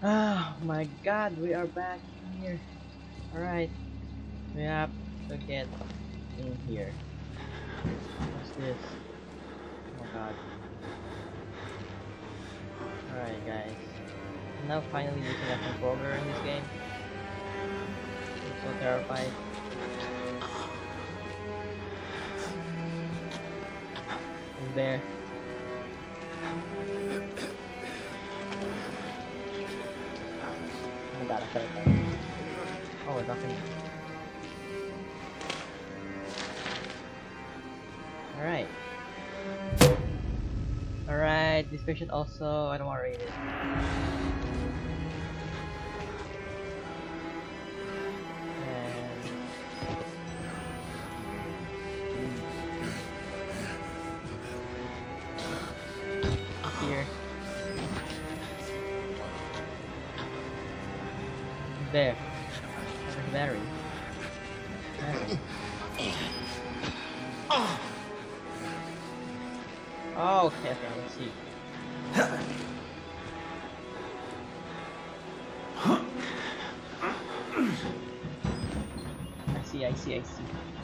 Oh my god, we are back here. Alright. We have to get in here. What's this? Oh god. Alright guys. Now finally using a controller in this game. I'm so terrified. There. Oh fell down. Oh, nothing. Alright. Alright, this patient also, I don't want to read it. There. Battery. Oh, okay, okay, let's see. I see, I see, I see.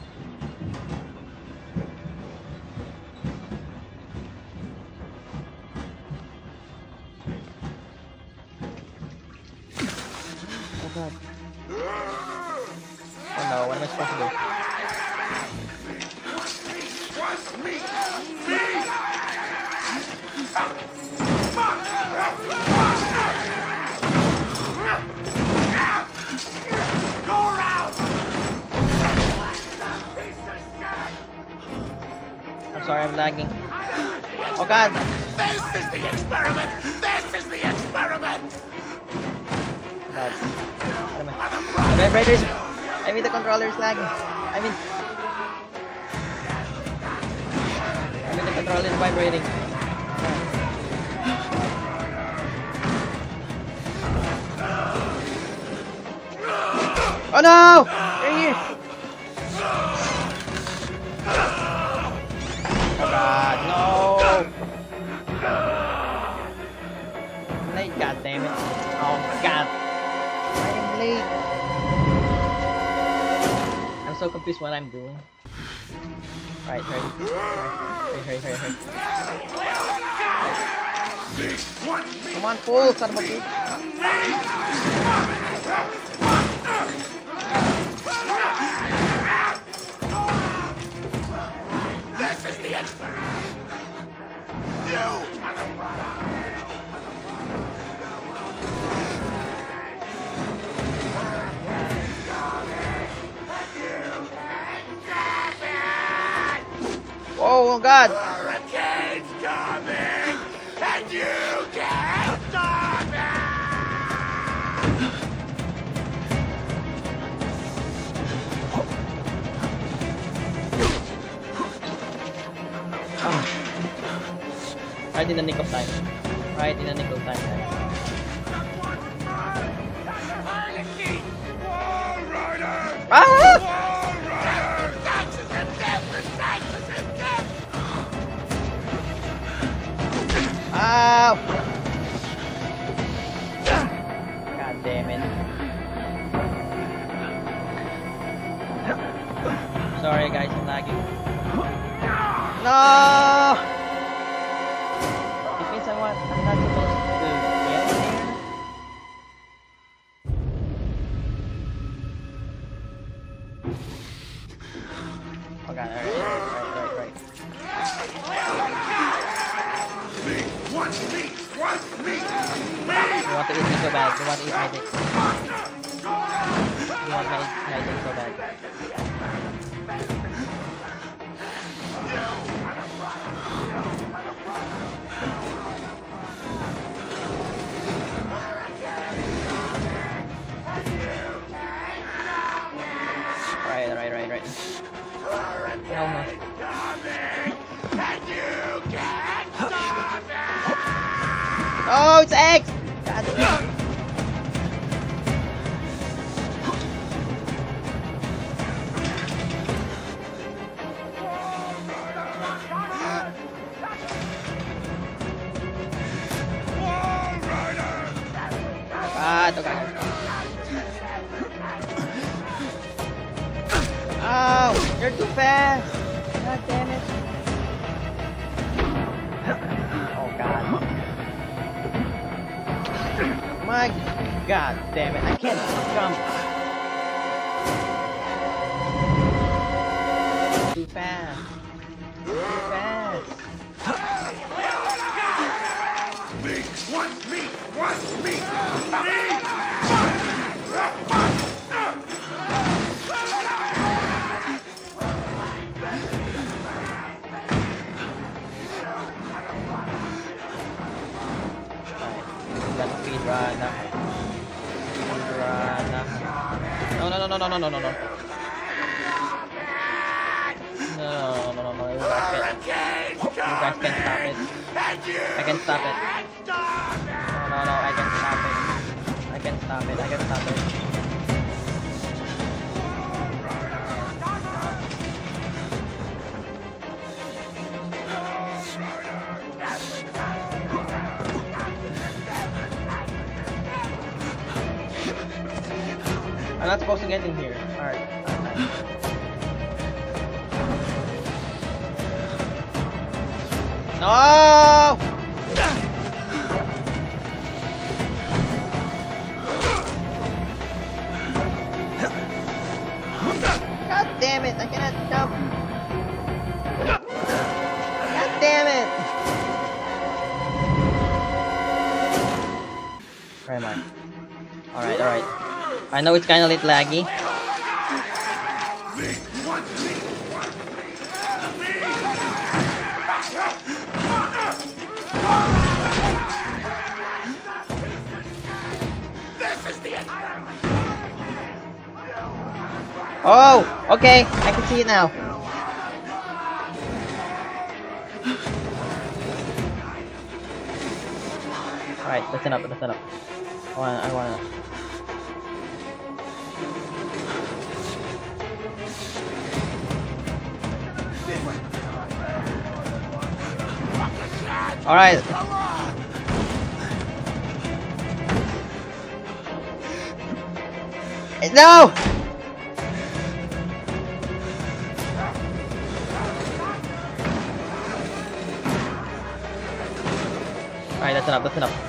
Sorry, I'm lagging. Oh god! This is the experiment! This is the experiment! God. What am I? The vibrators! I mean the controller is lagging. I mean... I mean the controller is vibrating. Oh no! They're here! Late, god damn it. Oh my god. I am late. I'm so confused what I'm doing. Right, hurry. Hurry, hurry, hurry, hurry. Come on, fool, son of a bitch. This is the experiment! You! Oh, oh god! Hurricane's coming! And you can't stop it! Right in the nick of time. Right in the nick of time, guys. Harlequin! Walrider! Ah! Ow! God damn it. Sorry guys, I'm lagging. No! Oh it's X! What me? What me? Run up. Run up. No, no, no, no, no, no, no, no. No, no, no, no. Back it. Back it, stop it. I can stop it. No, no, no, I can stop it. I can stop it, I can stop it. I'm not supposed to get in here. Alright. No! Know it's kinda a little laggy. This is the end. Oh! Okay, I can see it now. Alright, listen up, listen up. I wanna, I wanna. Alright. No! Alright, that's enough, that's enough.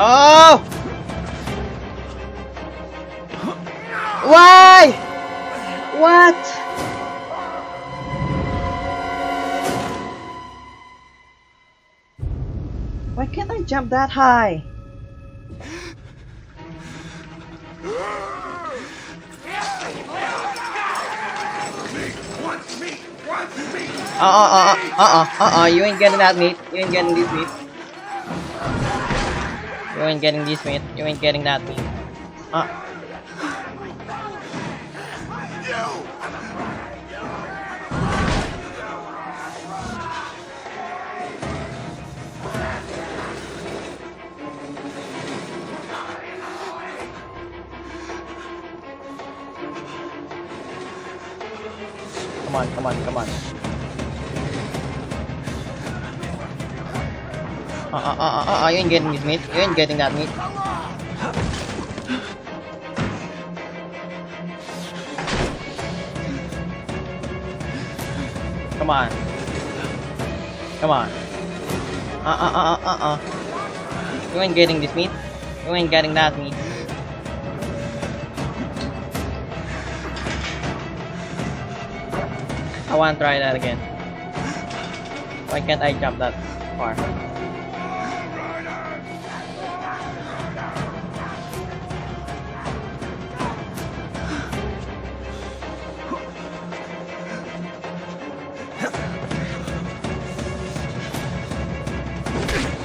No! Why? What? Why can't I jump that high? Want me, want me. Uh uh uh uh uh uh uh you ain't getting that meat. You ain't getting this meat. You ain't getting this meat. You ain't getting that meat. Uh. Come on, come on, come on. Uh, uh, uh, uh, uh, you ain't getting this meat. You ain't getting that meat. Come on. Come on. Uh, uh, uh, uh, uh. You ain't getting this meat. You ain't getting that meat. I wanna try that again. Why can't I jump that far?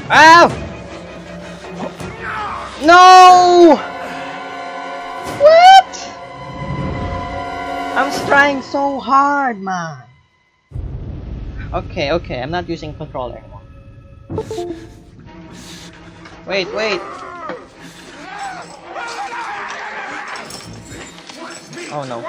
Ow! No! What? I'm trying so hard, man. Okay, okay, I'm not using controller anymore. Wait, wait. Oh no.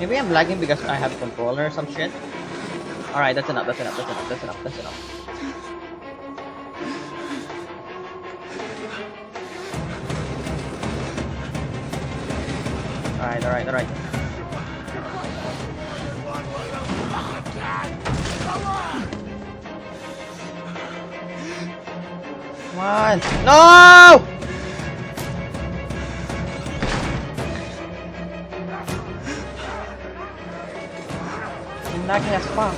Maybe I'm lagging because I have a controller or some shit. Alright, that's enough, that's enough, that's enough, that's enough, that's enough. Alright, alright, alright. Come on! No! Lagging as fuck.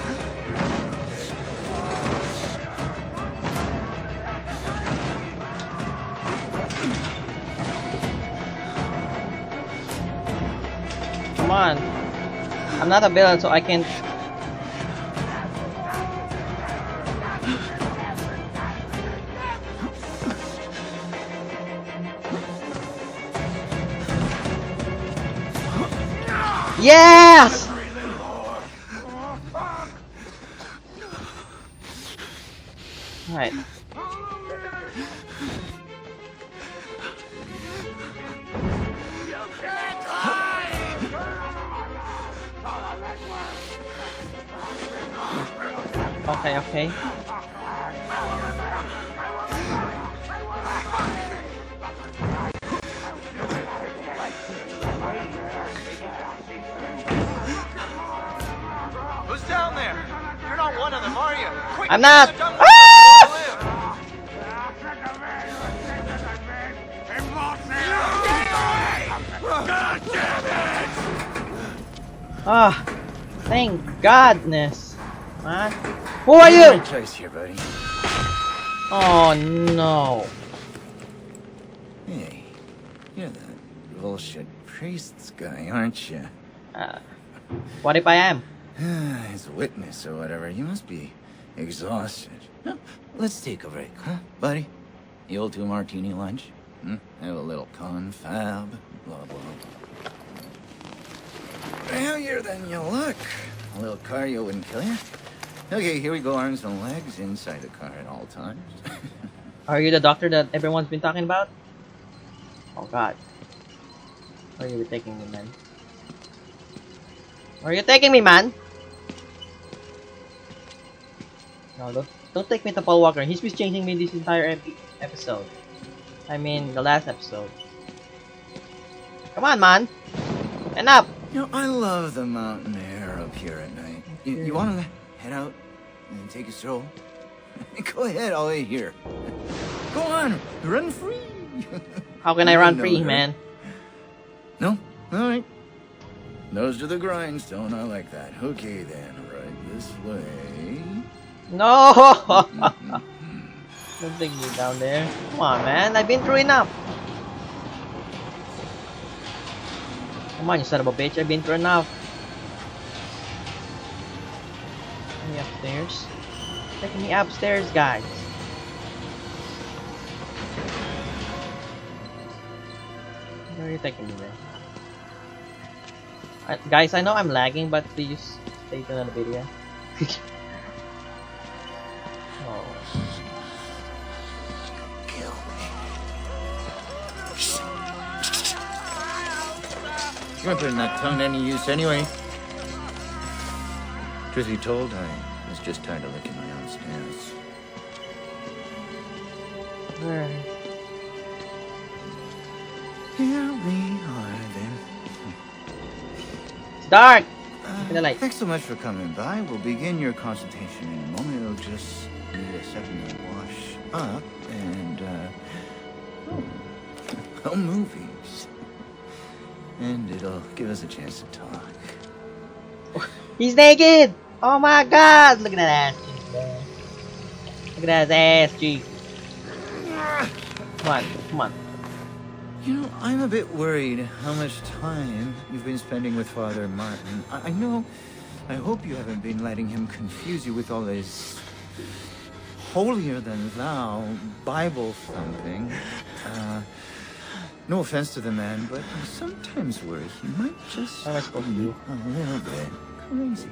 Come on. I'm not a villain, so I can. Yes! Who's down there? You're not one of them, are you? Quick, I'm not. get to the jungle Ah! where you. Ah, thank godness. Man. Who are you? choice here, buddy. Oh no. Hey, you're that bullshit priest's guy, aren't you? Uh, what if I am? As a witness or whatever, you must be exhausted. Let's take a break, huh, buddy? The old two martini lunch? Hmm? Have a little confab, blah, blah, blah. Than you look. A little cardio wouldn't kill you. Okay, here we go, arms and legs inside the car at all times. Are you the doctor that everyone's been talking about? Oh god. Where are you taking me, man? Where are you taking me, man? No, don't, don't take me to Paul Walker. He's been changing me this entire epi episode. I mean, the last episode. Come on, man! Enough! You know, I love the mountain air up here at night. You, you want to head out and take a stroll? Go ahead, I'll wait here. Go on, run free. How can I run free, her. man? No? All right. Nose to the grindstone, I like that. Okay then, right this way. No! Don't take me down there. Come on, man. I've been through enough. Come on, you son of a bitch. I've been through enough. Upstairs. Take me upstairs, guys. Where are you taking me, man? I, guys, I know I'm lagging, but please stay tuned on the video. oh. You weren't putting that tongue to any use anyway. Truth be told, I just tired of licking my own stairs. Where? Here we are then. It's dark! Uh, the light. Thanks so much for coming by. We'll begin your consultation in a moment. It'll just need a second to wash up and, uh, oh, oh, movies. And it'll give us a chance to talk. He's naked! Oh my god! Look at that ass cheek, man. Look at that ass cheek. Come on, come on. You know, I'm a bit worried how much time you've been spending with Father Martin. I, I know, I hope you haven't been letting him confuse you with all his holier than thou, Bible thumping. Uh, no offense to the man, but I sometimes worry he might just I supposed to be a little bit crazy.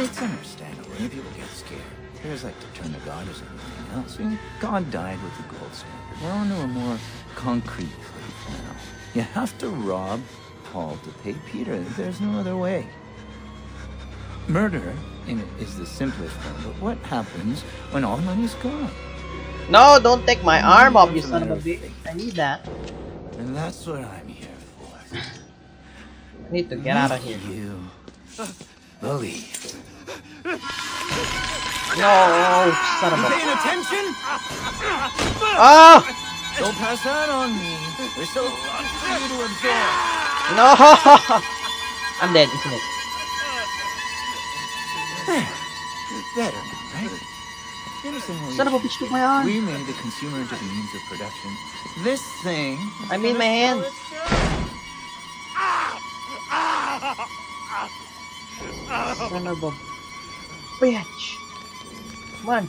It's understandable people get scared. There's like to turn to God or something else. I mean, God died with the gold standard. We're on to a more concrete faith now. You have to rob Paul to pay Peter. There's no other way. Murder is the simplest one, but what happens when all money's gone? No, don't take my arm off, you son of a bitch. I need that. And that's what I'm here for. I need to get out of here. You believe. No, son of a. Paying attention? Oh! Don't pass that on me. There's so much for you to absorb. No! I'm dead, isn't it? Better, right? You understand what we Son of a bitch took my arm. We made the consumer into the means of production. This thing. I mean my hand. Ah! Ah! Son of a bitch. Come on.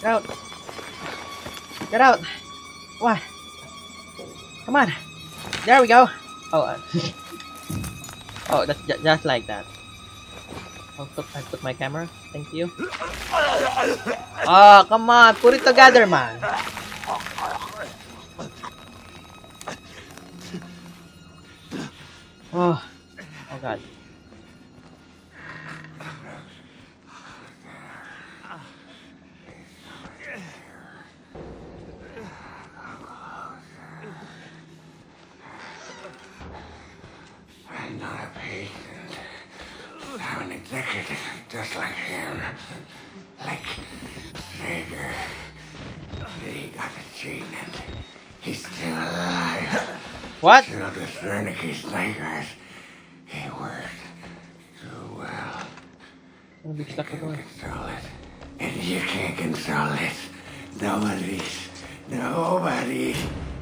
Get out. Get out. Come on. Come on. There we go. Oh, uh, oh, that's ju- just like that. I'll put, I my camera. Thank you. Oh, come on. Put it together, man. Oh, oh god. I'm not a patient. I'm an executive, just like him. Like Trager. He got the gene and he's still alive. What? You know, the Wernicke's nightmares. He worked so well. Ano bitch ka ko? Control it. And you can't control it. Nobody. Nobody.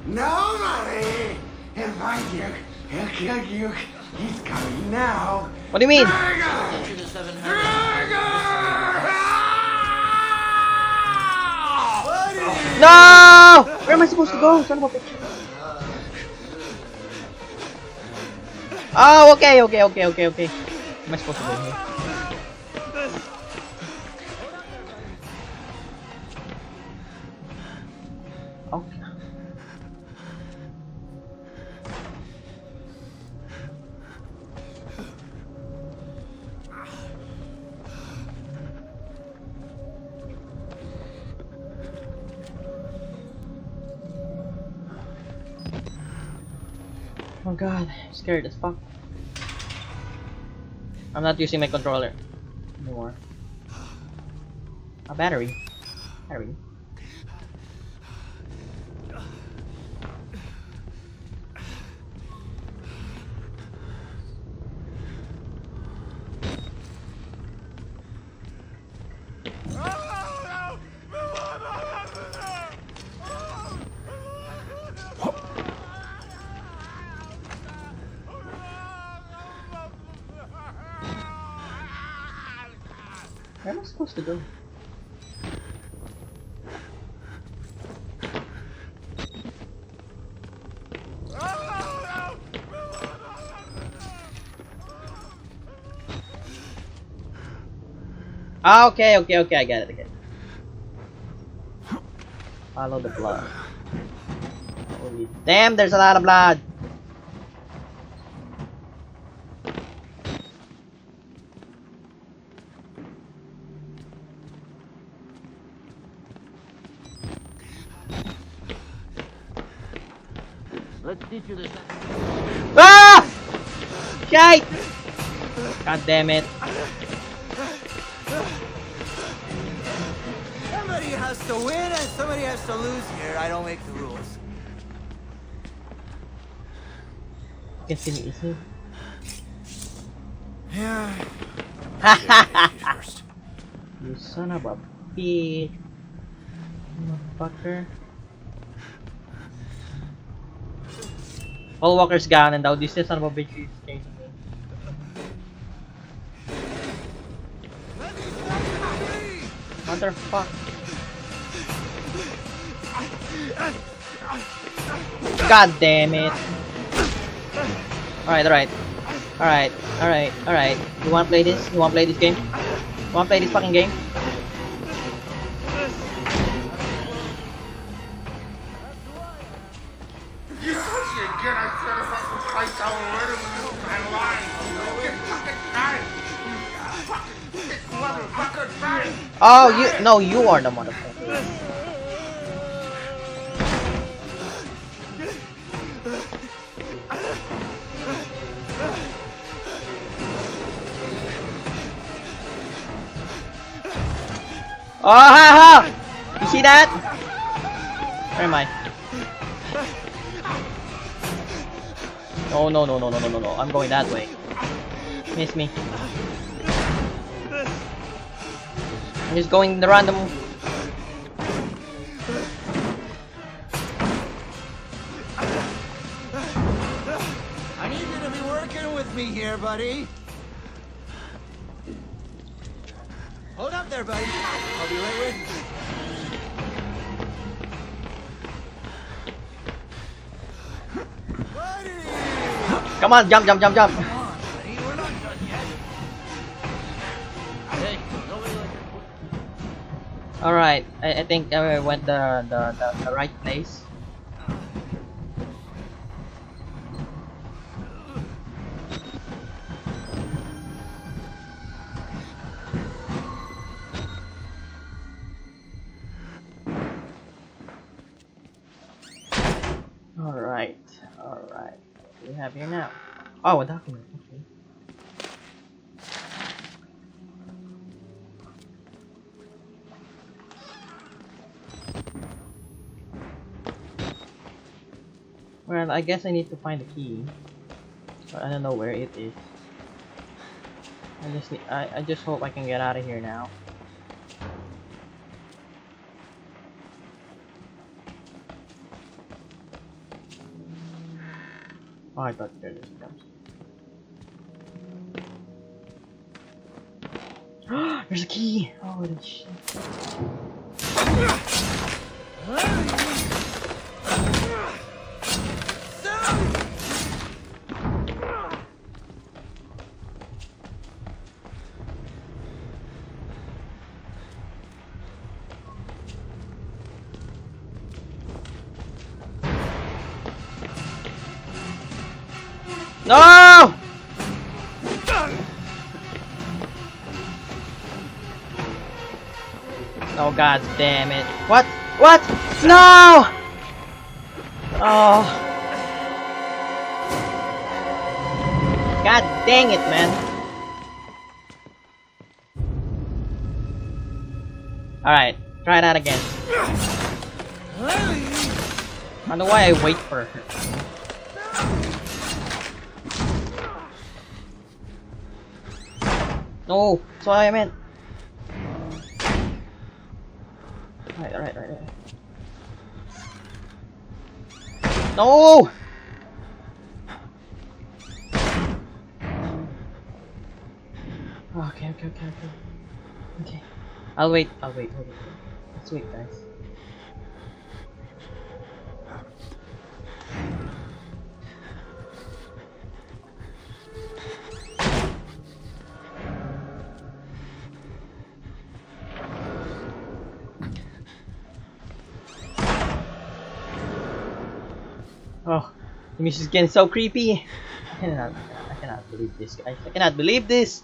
Nobody. He'll find you. He'll kill you. He's coming now. What do you mean? No! Where am I supposed to go? Son of a bitch. Oh, okay, okay, okay, okay, okay. Am I supposed to go here? Oh god, I'm scared as fuck. I'm not using my controller anymore. A battery. Battery. Where am I supposed to go? Ah, okay, okay, okay, I get it, I it. Follow the blood. Holy damn, there's a lot of blood! Ah! Shite! God damn it. Somebody has to win and somebody has to lose here. I don't make the rules. Easy. Yeah. You son of a bitch. Motherfucker. Paul Walker's gone and now this is son of a bitch is chasing me. Motherfucker. God damn it. Alright, alright. Alright, alright, alright. You wanna play this? You wanna play this game? You wanna play this fucking game? Oh, you no, you are the motherfucker. Oh, ha, ha! You see that? Where am I? No, no, no, no, no, no, no, no. I'm going that way. Miss me. I'm just going the random. I need you to be working with me here, buddy. Hold up there, buddy. I'll be right with you. Come on, jump, jump, jump, jump. Think uh, I went the, the the the right place. All right, all right. What do we have here now? Oh, a document. Well, I guess I need to find the key. But I don't know where it is. I just need, I, I just hope I can get out of here now. Oh, I thought there this comes. There's a key! Holy shit. No! Oh god damn it. What? What? No! Oh. God dang it, man. Alright, try that again. I don't know why I wait for her. No, that's what I meant. Right, right, right, right. No! Okay, okay, okay, okay. Okay. I'll wait, I'll wait, I'll wait. Let's wait, guys. The music's getting so creepy. I cannot, I cannot believe this, guys. I cannot believe this.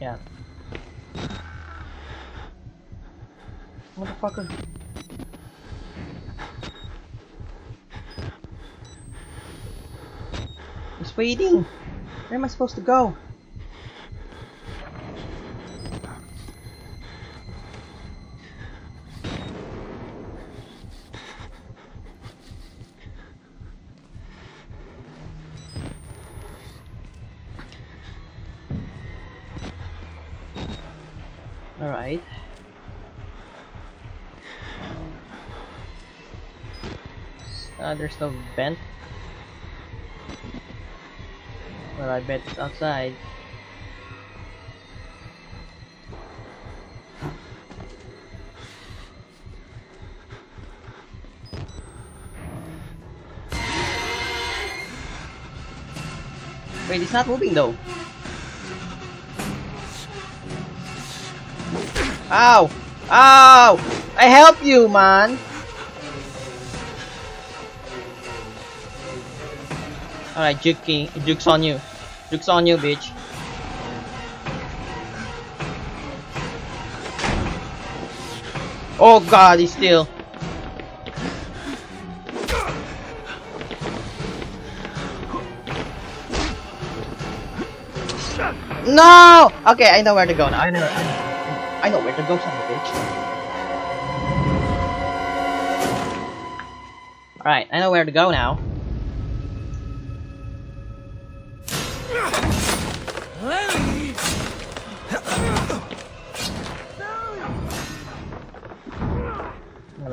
Yeah. Motherfucker. Waiting. Where am I supposed to go? Alright. Uh, there's no vent. Well, I bet it's outside. Wait, it's not moving though. Ow! Ow! I help you, man! Alright, Juke, Juke's on you. Juke's on you, bitch. Oh god, he's still. No! Okay, I know where to go now. I know. I know where to go, son of a bitch. Alright, I know where to go now.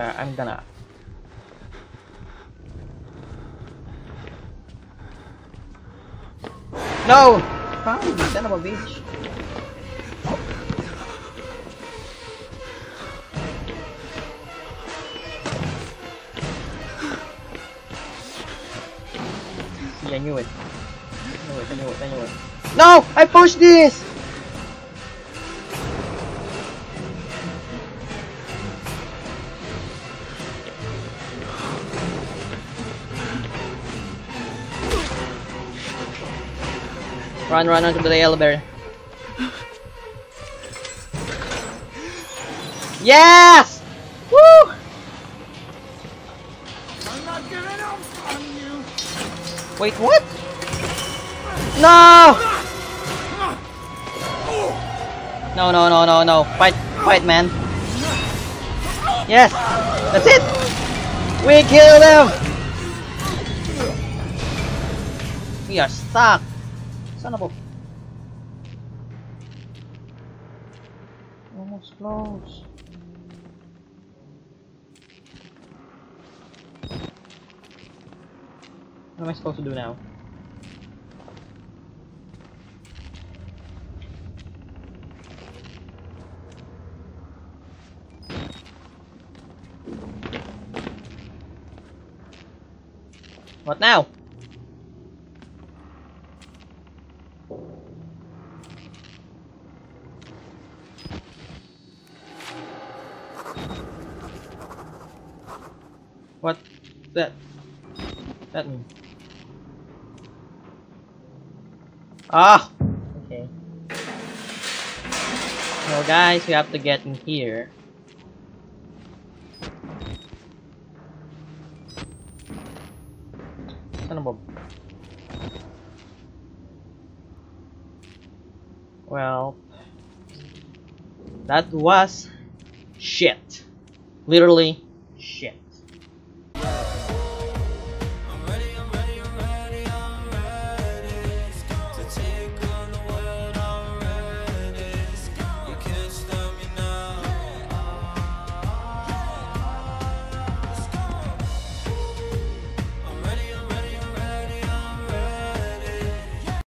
Gonna, I'm gonna. No! Fine, son of a bitch. See, I knew it. I knew it, I knew it, I knew it. No! I pushed this! Run, run onto the elevator. Yes! Woo! I'm not giving up on you. Wait, what? No! No, no, no, no, no. Fight, fight, man. Yes! That's it! We killed him! We are stuck. Son of a... Almost close. What am I supposed to do now? What now? What that that mean? Ah okay. So guys we have to get in here. Son of a Well that was shit. Literally.